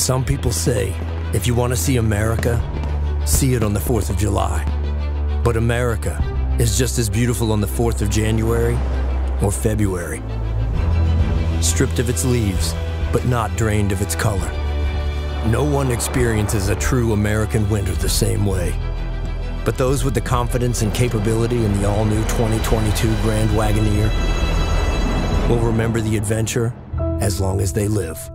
Some people say if you want to see America, see it on the 4th of July. But America is just as beautiful on the 4th of January or February. Stripped of its leaves, but not drained of its color. No one experiences a true American winter the same way. But those with the confidence and capability in the all new 2022 Grand Wagoneer will remember the adventure as long as they live.